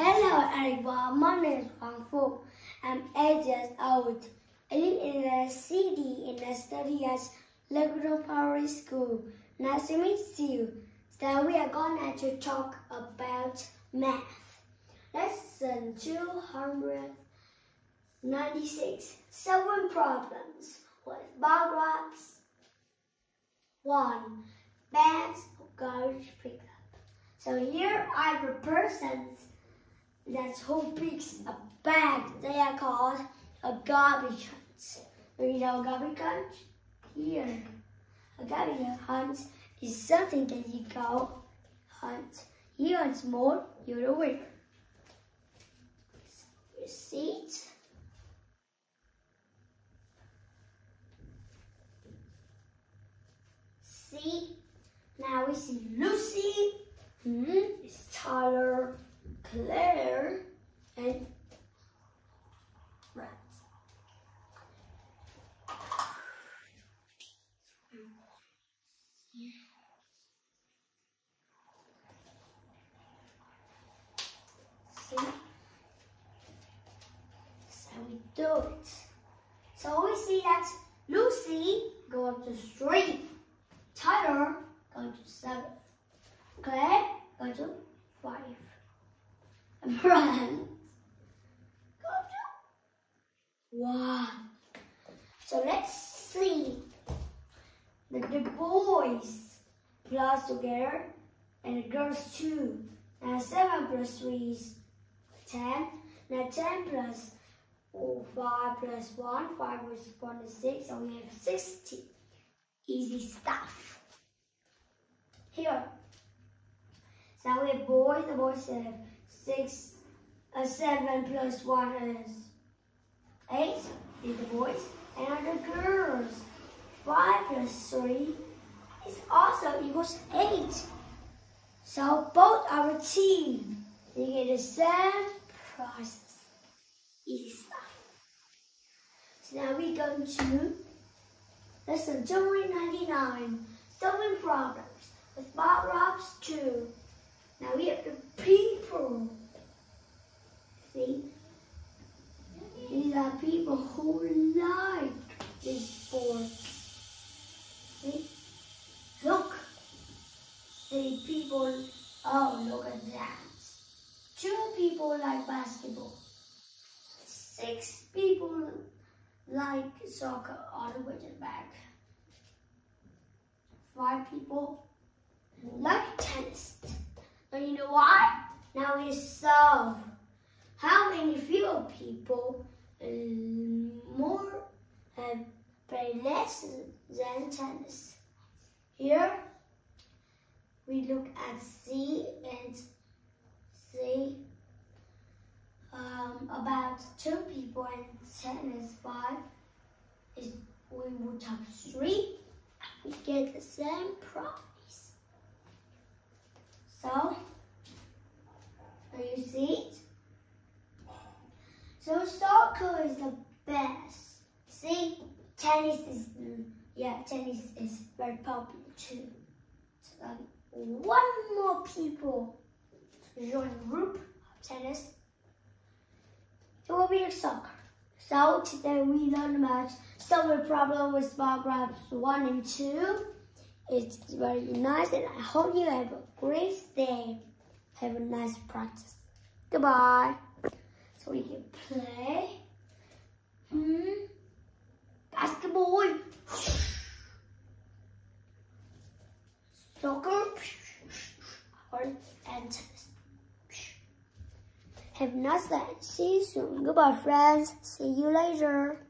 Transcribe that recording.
Hello everyone, my name is Hoàng Phúc. I'm eight years old. I live in the city and I study at Laguna Public School. Nice to meet you. So we are going to talk about math. Lesson 296. Seven problems with bar graphs. 1. Bags garbage pickup. So here are the a person that's who picks a bag. They are called a garbage hunt. You know garbage hunt? Here. A garbage hunt is something that you go hunt. He hunts more, you're the winner. Receipt. See? Now we see Lucy. Mm -hmm. It's Tyler, Claire, and Brett. See? That's So we see that Lucy go up to three. Tyler go to seven. Claire go to five. And Brent go to one. So let's see the, the boys plus together and the girls too. Now 7 plus 3 is 10. Now 10 plus oh, 5 plus 1. 5 plus 1 is 6. So we have 60. Easy stuff. Here. So we have boys. The boys have 6. Uh, 7 plus 1 is 8. These are the boys. And the girls. 5 plus 3 is also equals 8. So both our team, they get the same process. Easy stuff. So now we go to lesson 299, solving problems with bar graphs 2. Now we have the people. See? These are people who like this sport. See? Look. See people, oh look at that. Two people like basketball. Six people like soccer way to the back. Five people like tennis. But you know why? Now we solve how many fewer people more uh, play less than tennis. Here we look at C and C 10 is 5, is we will have 3, we get the same price. So, you see it? So soccer is the best. See, tennis is, yeah, tennis is very popular too. So, one more people to join the group of tennis, it will be soccer. So today we learned about solving problem with bar graphs one and two. It's very nice and I hope you have a great day. Have a nice practice. Goodbye. So we can play. Hmm. Basketball. Soccer. And tennis. Have a nice day. See you soon. Goodbye, friends. See you later.